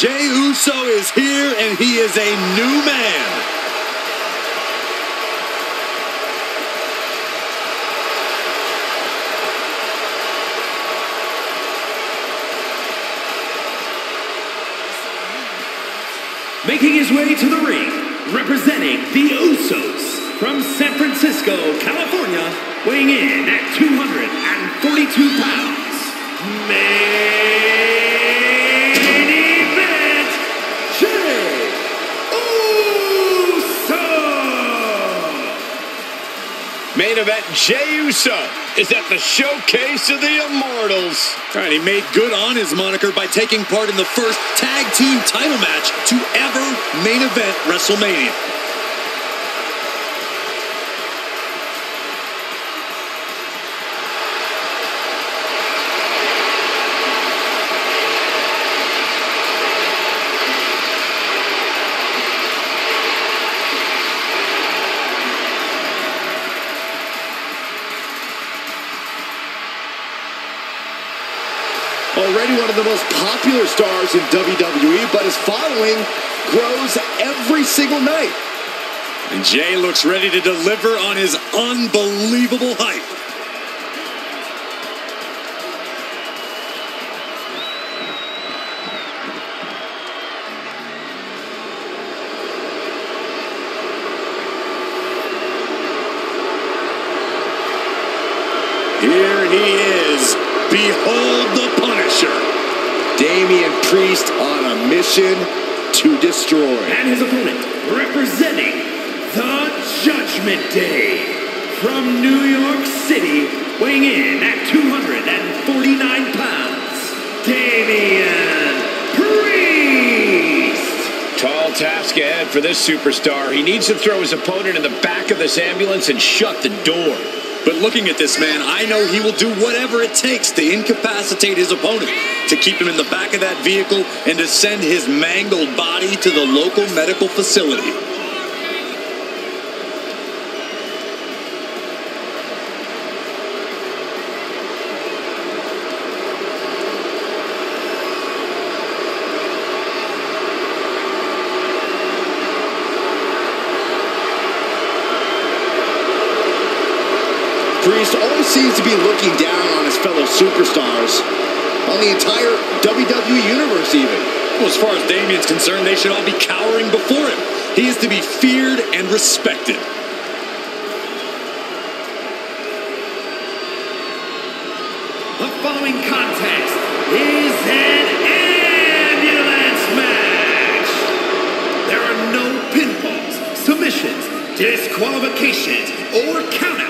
Jey Uso is here, and he is a new man. Making his way to the ring, representing the Usos from San Francisco, California, weighing in at 242 pounds, main event, Jey Uso is at the showcase of the Immortals. All right, he made good on his moniker by taking part in the first tag team title match to ever main event WrestleMania. Already one of the most popular stars in WWE, but his following grows every single night. And Jey looks ready to deliver on his unbelievable hype. Priest on a mission to destroy. And his opponent, representing the Judgment Day from New York City, weighing in at 249 pounds, Damian Priest! Tall task ahead for this superstar. He needs to throw his opponent in the back of this ambulance and shut the door. But looking at this man, I know he will do whatever it takes to incapacitate his opponent, to keep him in the back of that vehicle, and to send his mangled body to the local medical facility. Priest always seems to be looking down on his fellow superstars, on the entire WWE Universe even. Well, as far as Damian's concerned, they should all be cowering before him. He is to be feared and respected. The following contest is an ambulance match. There are no pinfalls, submissions, disqualifications, or countouts.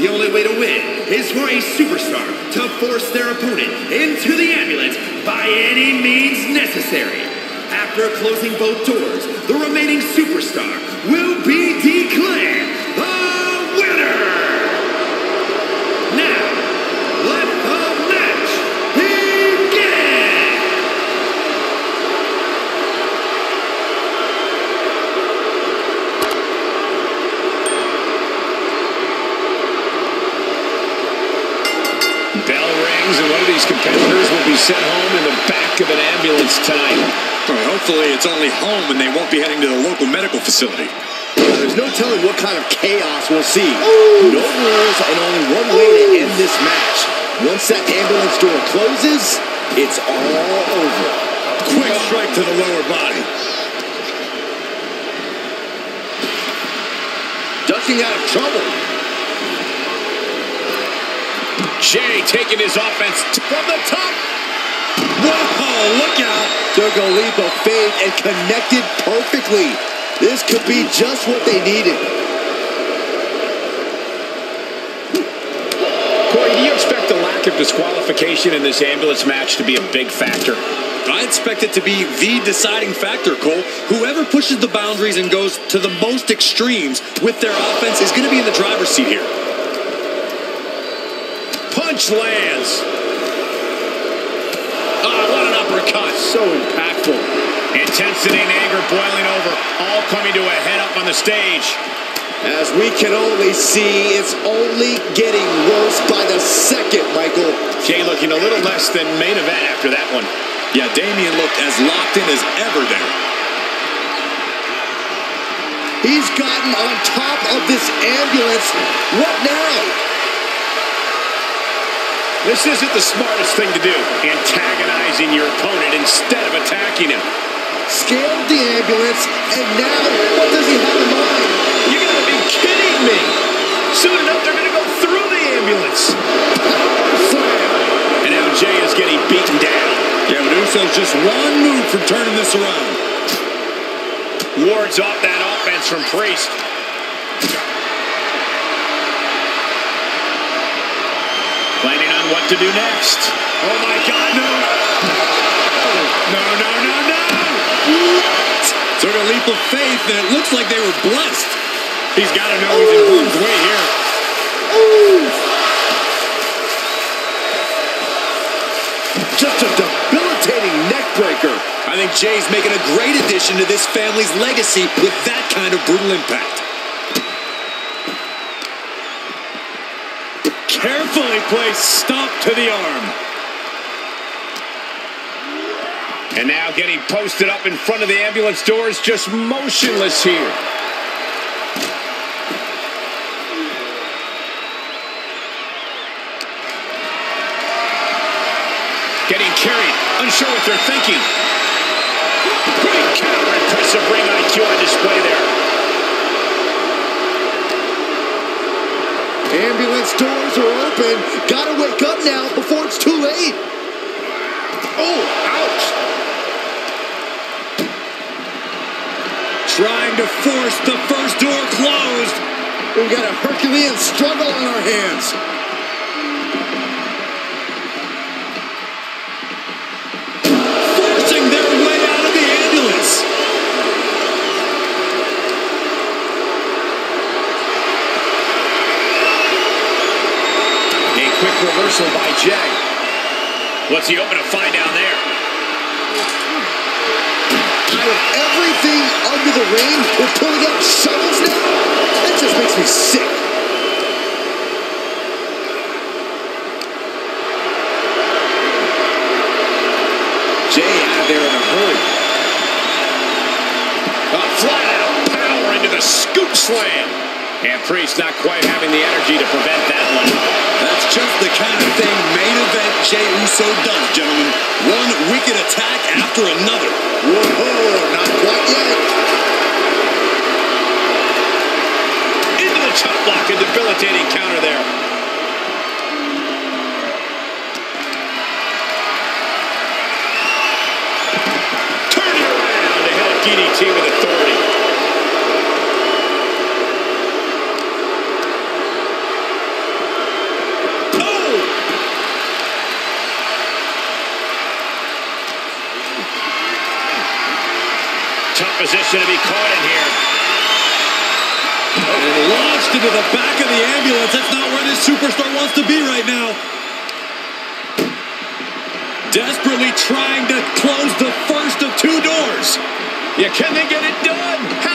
The only way to win is for a superstar to force their opponent into the ambulance by any means necessary. After closing both doors, the remaining superstar will be declared Bell and one of these competitors will be sent home in the back of an ambulance tonight. Well, hopefully, it's only home and they won't be heading to the local medical facility. There's no telling what kind of chaos we'll see. No rules and only one way to end this match. Once that ambulance door closes, it's all over. Quick strike to the lower body. Ducking out of trouble. Jey taking his offense from the top. Whoa, look out. Took a leap of faith and connected perfectly. This could be just what they needed. Corey, do you expect the lack of disqualification in this ambulance match to be a big factor? I expect it to be the deciding factor, Cole. Whoever pushes the boundaries and goes to the most extremes with their offense is going to be in the driver's seat here. Punch lands. Ah, what an uppercut. So impactful. Intensity and anger boiling over, all coming to a head up on the stage. As we can only see, it's only getting worse by the second, Michael. Jey looking a little less than main event after that one. Yeah, Damian looked as locked in as ever there. He's gotten on top of this ambulance. What now? This isn't the smartest thing to do, antagonizing your opponent instead of attacking him. Scaled the ambulance, and now what does he have in mind? You gotta be kidding me! Soon enough, they're gonna go through the ambulance. And now Jey is getting beaten down. Yeah, but Uso's just one move from turning this around. Wards off that offense from Priest. Planning on what to do next. Oh my God, no! No, no, no, no! What? Took a leap of faith, and it looks like they were blessed. He's got to know he's in harm's way here. Ooh. Just a debilitating neckbreaker. I think Jey's making a great addition to this family's legacy with that kind of brutal impact. Carefully placed stomp to the arm. And now getting posted up in front of the ambulance doors, just motionless here. Getting carried, unsure what they're thinking. Great counter, impressive ring IQ on display there. Ambulance doors are open. Gotta wake up now before it's too late. Oh, ouch! Trying to force the first door closed. We've got a Herculean struggle on our hands. Jey. What's he hoping to find down there? Out of everything under the ring, we're pulling out shovels now? That just makes me sick. Jey out of there in a hurry. A flat out power into the scoop slam. And Priest not quite having the energy to prevent that one. That's just the kind of thing main event Jey Uso does, gentlemen. One wicked attack after another. Whoa, not quite yet. Into the chop block, a debilitating counter there. Turning around to hit a DDT with authority. Oh! Position to be caught in here. And launched into the back of the ambulance. That's not where this superstar wants to be right now. Desperately trying to close the first of two doors. Yeah, can they get it done?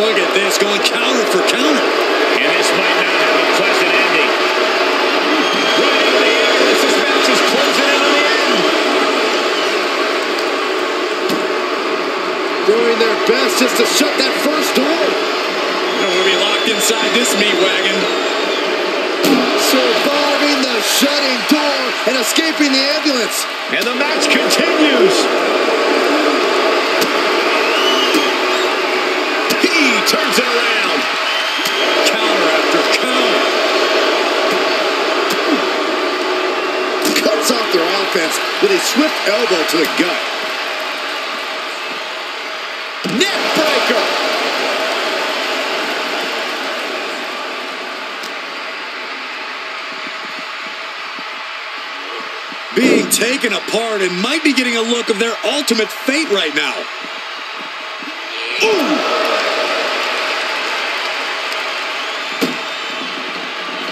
Look at this, going counter for counter. And this might not have a pleasant ending. Right into the ambulance. This match is closing in on the end. Doing their best just to shut that first door. Want to be locked inside this meat wagon. Surviving the shutting door and escaping the ambulance. And the match continues. He turns it around. Counter after counter. Cuts off their offense with a swift elbow to the gut. Neck breaker. Being taken apart and might be getting a look of their ultimate fate right now.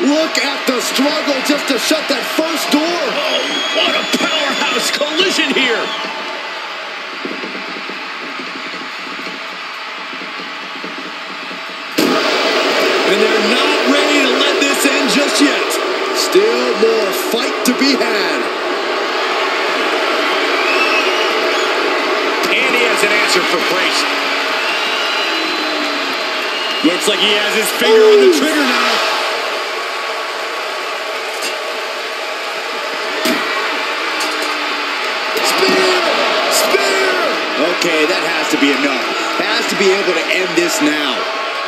Look at the struggle just to shut that first door. Oh, what a powerhouse collision here. And they're not ready to let this end just yet. Still more fight to be had. And he has an answer for Brace. Looks like he has his finger Ooh. on the oh. trigger now. Okay, that has to be enough. Has to be able to end this now.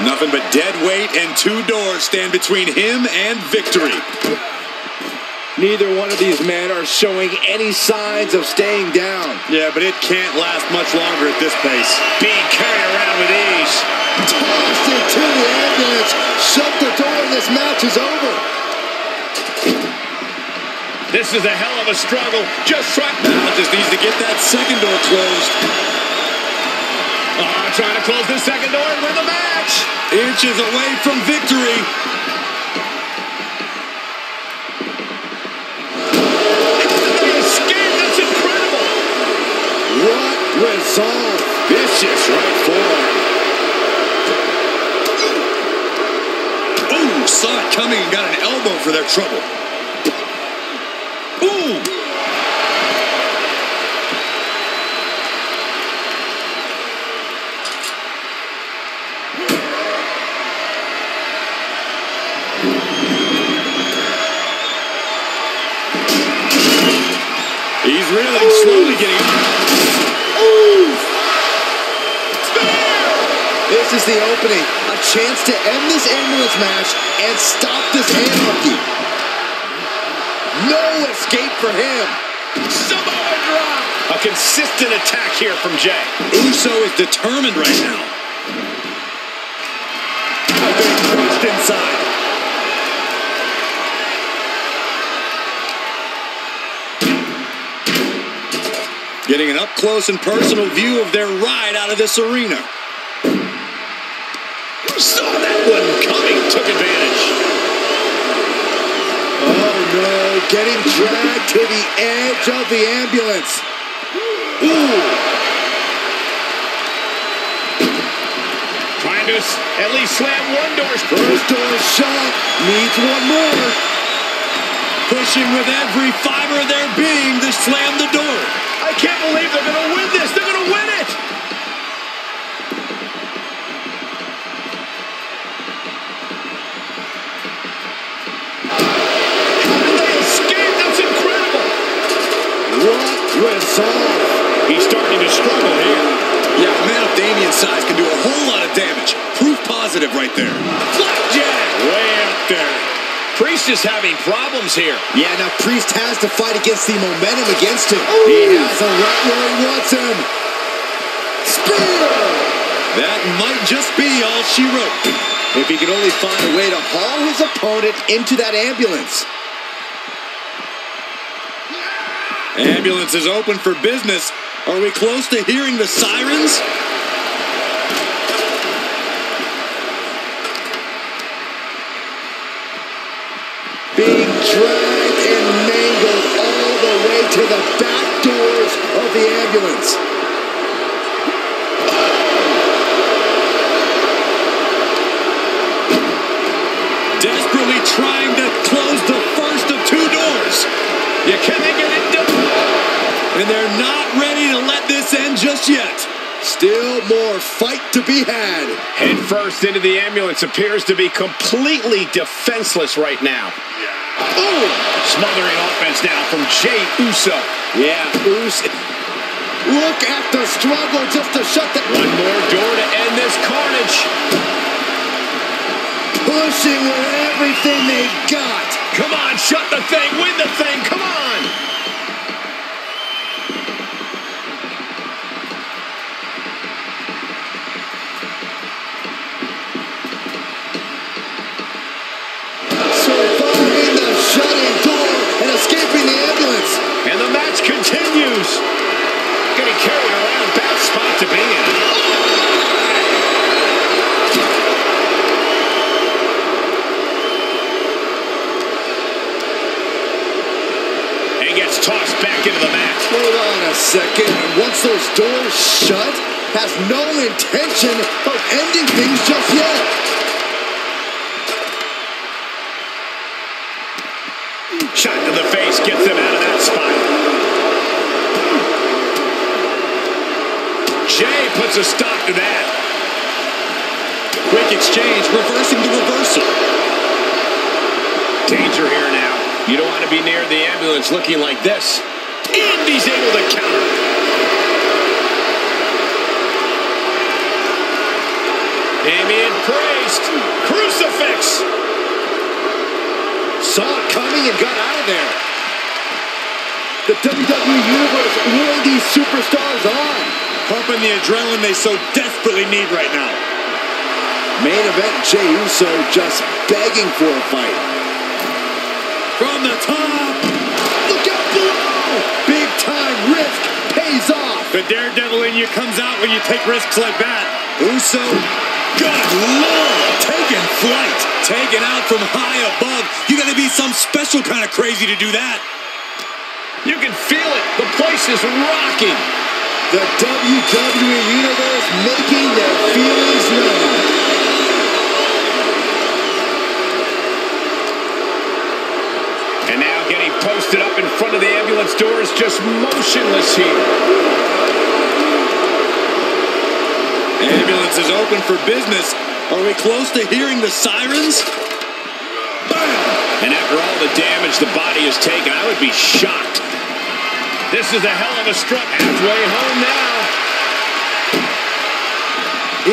Nothing but dead weight and two doors stand between him and victory. Neither one of these men are showing any signs of staying down. Yeah, but it can't last much longer at this pace. Being carried around with ease. Tossed into the ambulance. Shut the door and this match is over. This is a hell of a struggle. Just try. Now just needs to get that second door closed. Oh, trying to close the second door and win the match. Inches away from victory. They escaped. That's incredible. What resolve. Vicious right. Ooh, saw it coming and got an elbow for their trouble. Ooh. He's reeling, slowly getting up. This is the opening. A chance to end this ambulance match and stop this anarchy. No escape for him. Samoa drop. A consistent attack here from Jey. Uso is determined right now. Being pushed inside. Getting an up close and personal view of their ride out of this arena. Saw that one coming. Took advantage. Oh no, getting dragged to the edge of the ambulance. Ooh, Trying to at least slam one door. first door shut. Needs one more. Pushing with every fiber of their being to slam the door. I can't believe they're going to win this. They're going to win it. He's starting to struggle here. Yeah, a man of Damian's size can do a whole lot of damage. Proof positive right there. Flapjack. Way up there. Priest is having problems here. Yeah, now Priest has to fight against the momentum against him. Oh. He has him right where he wants him. Spear! That might just be all she wrote. If he could only find a way to haul his opponent into that ambulance. Ambulance is open for business. Are we close to hearing the sirens? Being dragged and mangled all the way to the back doors of the ambulance. Desperately trying to close the first of two doors. Yeah, can they get done? And they're not ready to let this end just yet. Still more fight to be had. Head first into the ambulance appears to be completely defenseless right now. Boom! Smothering offense now from Jey Uso. Yeah, Uso. Look at the struggle just to shut the... One more door to end this carnage. Pushing with everything they've got. Come on, shut the thing, win the thing, come on! to be in. tossed back into the mat. Hold on a second. Once those doors shut, has no intention of ending things just yet. Shot to the face gets him out of that spot. Jey puts a stop to that. Quick exchange, reversing the reversal. Danger here now. You don't want to be near the ambulance looking like this. And he's able to counter. Damian Priest. Crucifix. Saw it coming and got out of there. The WWE Universe wore these superstars on. Pumping the adrenaline they so desperately need right now. Main event, Jey Uso just begging for a fight. From the top. Look out below! Big time risk pays off. The daredevil in you comes out when you take risks like that. Uso, good lord, taking flight. Taken out from high above. You gotta be some special kind of crazy to do that. You can feel it. The place is rocking. The WWE Universe making their feelings known. And now getting posted up in front of the ambulance doors, just motionless here. Ambulance is open for business. Are we close to hearing the sirens? Bam! And after all the damage the body has taken, I would be shocked. This is a hell of a strut. Halfway home now.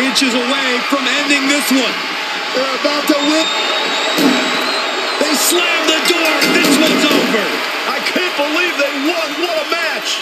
Inches away from ending this one. They're about to whip. They slam the door. This one's over. I can't believe they won. What a match.